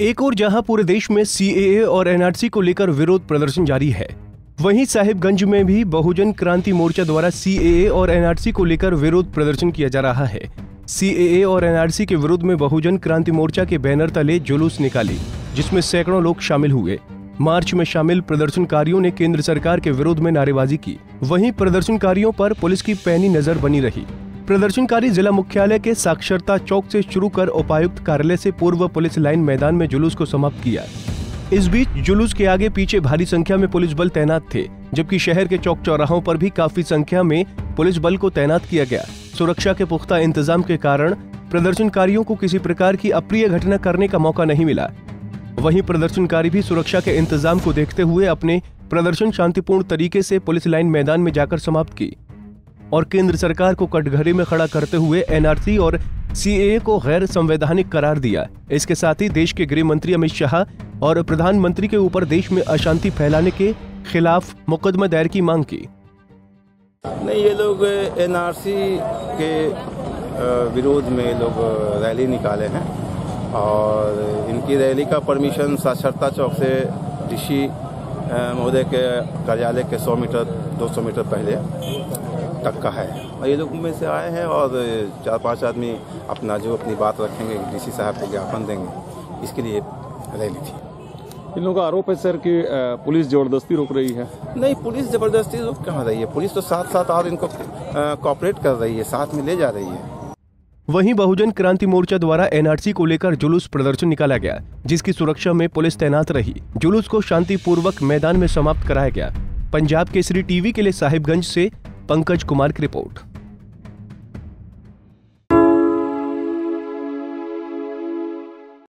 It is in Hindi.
एक और जहाँ पूरे देश में सी और एनआरसी को लेकर विरोध प्रदर्शन जारी है। वहीं साहिबगंज में भी बहुजन क्रांति मोर्चा द्वारा सी और एनआरसी को लेकर विरोध प्रदर्शन किया जा रहा है। सीएए और एनआरसी के विरोध में बहुजन क्रांति मोर्चा के बैनर तले जुलूस निकाली, जिसमें सैकड़ों लोग शामिल हुए। मार्च में शामिल प्रदर्शनकारियों ने केंद्र सरकार के विरोध में नारेबाजी की। वहीं प्रदर्शनकारियों पर पुलिस की पैनी नज़र बनी रही। प्रदर्शनकारी जिला मुख्यालय के साक्षरता चौक से शुरू कर उपायुक्त कार्यालय से पूर्व पुलिस लाइन मैदान में जुलूस को समाप्त किया। इस बीच जुलूस के आगे पीछे भारी संख्या में पुलिस बल तैनात थे, जबकि शहर के चौक चौराहों पर भी काफ़ी संख्या में पुलिस बल को तैनात किया गया। सुरक्षा के पुख्ता इंतज़ाम के कारण प्रदर्शनकारियों को किसी प्रकार की अप्रिय घटना करने का मौका नहीं मिला। वहीं प्रदर्शनकारी भी सुरक्षा के इंतज़ाम को देखते हुए अपने प्रदर्शन शांतिपूर्ण तरीके से पुलिस लाइन मैदान में जाकर समाप्त की। और केंद्र सरकार को कटघरे में खड़ा करते हुए एनआरसी और सीएए को गैर संवैधानिक करार दिया। इसके साथ ही देश के गृह मंत्री अमित शाह और प्रधानमंत्री के ऊपर देश में अशांति फैलाने के खिलाफ मुकदमा दायर की मांग की। नहीं, ये लोग एनआरसी के विरोध में लोग रैली निकाले हैं और इनकी रैली का परमिशन साक्षरता चौक से ऋषि महोदय के कार्यालय के 100 मीटर 200 मीटर पहले तक का है। और ये लोग में से आए हैं और चार पाँच आदमी अपना जो अपनी बात रखेंगे डीसी साहब को ज्ञापन देंगे। इसके लिए रैली थी। इन लोगों का आरोप है सर कि पुलिस ज़बरदस्ती रोक रही है। नहीं पुलिस ज़बरदस्ती रोक कहाँ रही है? पुलिस तो साथ साथ और इनको कॉपरेट कर रही है साथ में ले जा रही है। वहीं बहुजन क्रांति मोर्चा द्वारा एनआरसी को लेकर जुलूस प्रदर्शन निकाला गया जिसकी सुरक्षा में पुलिस तैनात रही। जुलूस को शांतिपूर्वक मैदान में समाप्त कराया गया। पंजाब केसरी टीवी के लिए साहिबगंज से पंकज कुमार की रिपोर्ट।